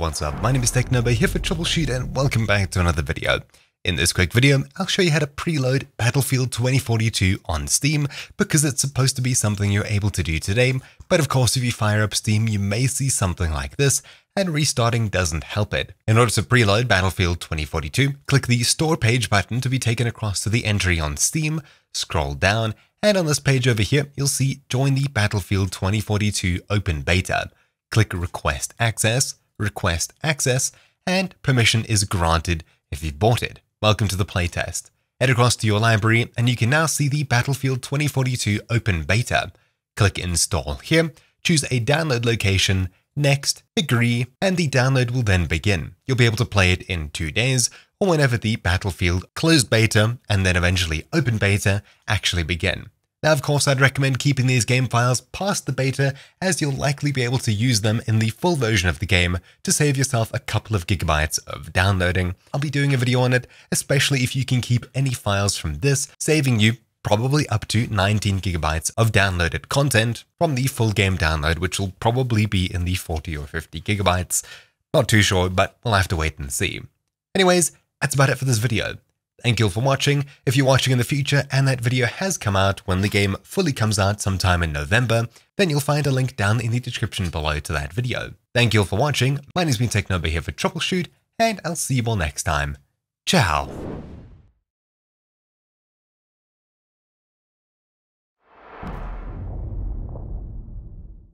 What's up? My name is Technobo here for TroubleChute and welcome back to another video. In this quick video, I'll show you how to preload Battlefield 2042 on Steam because it's supposed to be something you're able to do today, but of course if you fire up Steam you may see something like this and restarting doesn't help it. In order to preload Battlefield 2042, click the Store Page button to be taken across to the entry on Steam, scroll down, and on this page over here you'll see Join the Battlefield 2042 Open Beta. Click Request Access, Request Access, and permission is granted if you've bought it. Welcome to the playtest. Head across to your library and you can now see the Battlefield 2042 Open Beta. Click Install here, choose a download location, next, agree, and the download will then begin. You'll be able to play it in two days or whenever the Battlefield closed beta and then eventually open beta actually begin. Now, of course, I'd recommend keeping these game files past the beta as you'll likely be able to use them in the full version of the game to save yourself a couple of gigabytes of downloading. I'll be doing a video on it, especially if you can keep any files from this, saving you probably up to 19 gigabytes of downloaded content from the full game download, which will probably be in the 40 or 50 gigabytes. Not too sure, but we'll have to wait and see. Anyways, that's about it for this video. Thank you all for watching. If you're watching in the future and that video has come out when the game fully comes out sometime in November, then you'll find a link down in the description below to that video. Thank you all for watching. My name's been Technobo here for TroubleChute, and I'll see you all next time. Ciao.